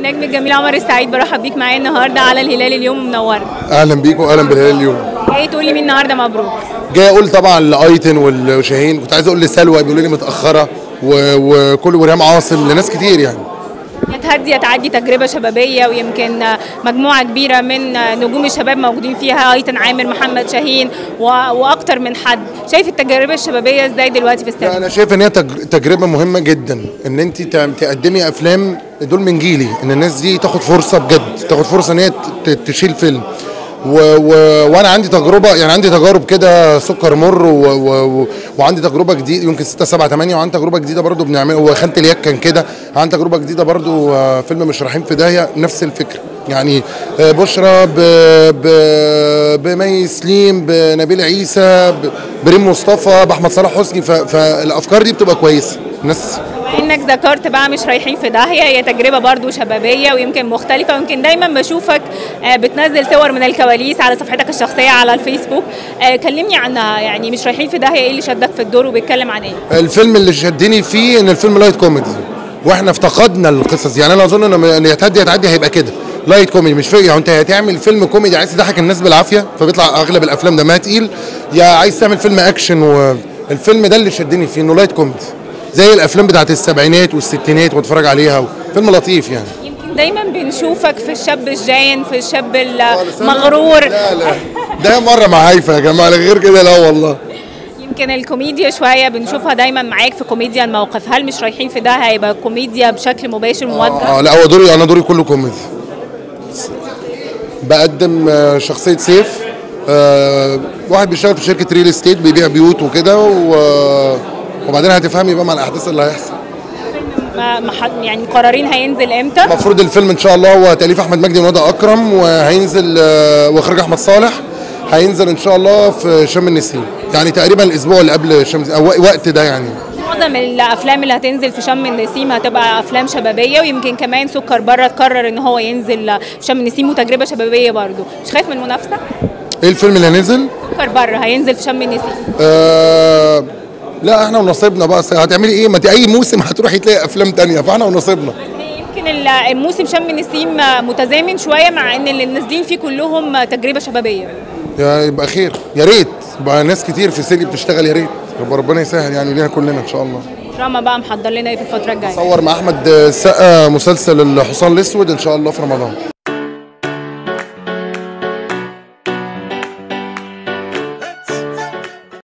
النجم الجميل عمر السعيد برحب بيك معايا النهارده على الهلال اليوم منور. أهلا بيكم واهلا بالهلال اليوم. جاي تقول لي مين النهارده مبروك؟ جاي أقول طبعا لأيتن والشاهين كنت عايز أقول لسلوى بيقولوا لي متأخرة وكل وريم عاصم لناس كتير يعني. يا تعدي تجربة شبابية ويمكن مجموعة كبيرة من نجوم الشباب موجودين فيها ايتن عامر محمد شاهين و... وأكتر من حد. شايف التجربة الشبابية إزاي دلوقتي في السينما أنا شايف إن هي تج- تجربة مهمة جدا إن أنت تع- تقدمي أفلام دول من جيلي إن الناس دي تاخد فرصة بجد تاخد فرصة إن هي تشيل فيلم. و... و... وأنا عندي تجربة يعني عندي تجارب كده سكر مر و... و... وعندي تجربة جديدة يمكن 6 7 8 وعندي تجربة جديدة برضو بنعملها وخانه اليك كان كده عندي تجربة جديدة برضو آه، فيلم مش رايحين في داهية نفس الفكرة يعني آه، بشرى ب... ب... بمي سليم بنبيل عيسى. بريم مصطفى بأحمد صلاح حسني. فالأفكار دي بتبقى كويسة الناس إنك ذكرت بقى مش رايحين في داهية هي تجربة برضو شبابية ويمكن مختلفة ويمكن دايما بشوفك آه، بتنزل صور من الكواليس على صفحتك الشخصية على الفيسبوك. آه، كلمني عنها يعني مش رايحين في داهية إيه اللي شدك في الدور وبيتكلم عن إيه؟ الفيلم اللي شدني فيه إن الفيلم light كوميدي وإحنا افتقدنا القصص. يعني أنا أظن إن يتهدي يتعدي هيبقى كده. light كوميدي مش فاهم يعني أنت هتعمل فيلم كوميدي عايز تضحك الناس بالعافية فبيطلع أغلب الأفلام دمها تقيل. يا عايز تعمل فيلم اكشن والفيلم ده اللي شدني فيه إنه light كوميدي زي الأفلام بتاعت السبعينات والستينات واتفرج عليها فيلم لطيف يعني. يمكن دايما بنشوفك في الشاب الجان في الشاب المغرور. لا لا. ده مرة مع هيفا يا جماعة غير كده لا والله. يمكن الكوميديا شوية بنشوفها دايما معاك في كوميديا الموقف. هل مش رايحين في ده؟ هيبقى كوميديا بشكل مباشر موجه؟ آه لا هو دوري أنا دوري كله كوميدي. بقدم آه، شخصية سيف. آه، واحد بيشتغل في شركة ريل استيت بيبيع بيوت وكده و- وبعدين هتفهمي بقى مع الأحداث اللي هيحصل. ما ما حد- يعني مقررين هينزل إمتى؟ المفروض الفيلم إن شاء الله هو تأليف أحمد مجدي وندى أكرم وهينزل آه، وإخراج أحمد صالح. هينزل إن شاء الله في شم النسيم. يعني تقريبا الأسبوع اللي قبل شم أو وقت ده يعني. معظم الأفلام اللي هتنزل في شم النسيم هتبقى أفلام شبابية ويمكن كمان سكر بره قرر إن هو ينزل في شم النسيم وتجربة شبابية برضو مش خايف من المنافسة؟ إيه الفيلم اللي هنزل؟ سكر بره هينزل في شم النسيم. آه لا إحنا ونصيبنا بقى. هتعملي إيه؟ ما انت اي موسم هتروحي تلاقي افلام تانية فاحنا ونصيبنا. يمكن ال- الموسم شم النسيم متزامن شوية مع إن اللي نازلين فيه كلهم تجربة شبابية. يا يبقى خير. يا ريت. بقى ناس كتير في سيني بتشتغل يا ريت. يبقى ربنا يسهل يعني لينا كلنا إن شاء الله. دراما بقى محضر لنا إيه في الفترة الجاية. صور مع أحمد السقا مسلسل الحصان الأسود إن شاء الله في رمضان.